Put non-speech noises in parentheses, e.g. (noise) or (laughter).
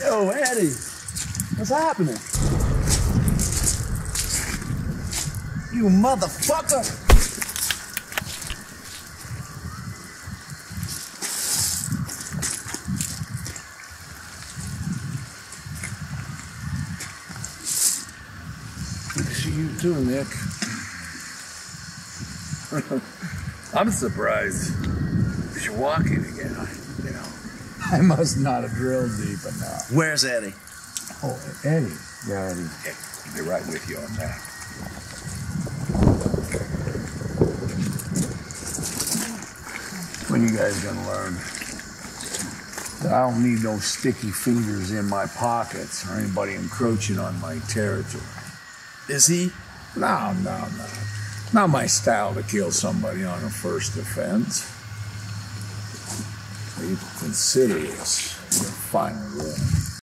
Yo, Eddie, what's happening? You motherfucker! You too, Nick. (laughs) I'm surprised you're walking again. You know. I must not have drilled deep enough. Where's Eddie? Oh, Eddie. Yeah, Eddie. Yeah, I'll be right with you on that. When you guys gonna learn that I don't need no sticky fingers in my pockets or anybody encroaching on my territory? Is he? No, no, no. Not my style to kill somebody on a first offense. You consider this your final word.